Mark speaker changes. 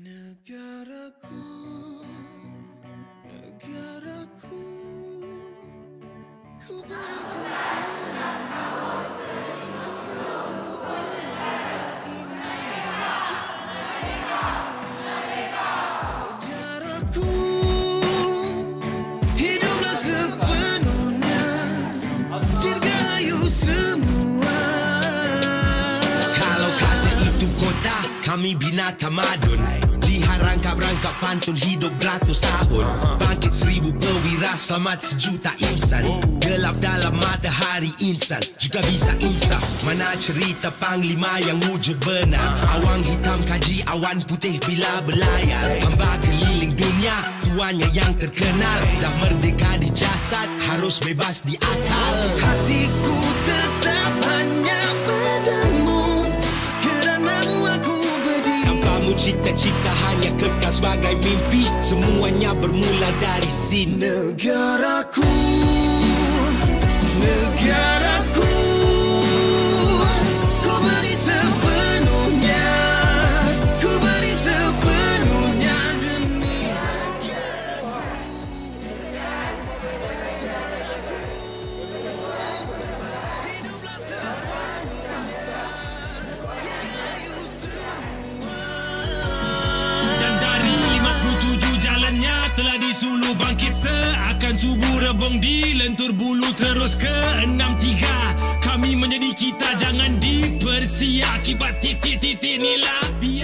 Speaker 1: Negaraku, negaraku, ku
Speaker 2: kota, kami binatang madun Lihat rangkap-rangkap pantun hidup beratus tahun. Bangkit seribu perwira, selamat sejuta insan. Gelap dalam matahari insan Juga bisa insaf. Mana cerita panglima yang wujud benar? Awang hitam kaji awan putih bila berlayar. Hamba keliling dunia, tuannya yang terkenal. Dah merdeka di jasad, harus bebas di akal.
Speaker 1: Hatiku tetap
Speaker 2: cita-cita hanya kekal sebagai mimpi. Semuanya bermula dari sini
Speaker 1: Negaraku
Speaker 3: rebong di lentur bulu terus ke 63 Kami menjadi kita jangan dipersia Akibat titik-titik inilah biar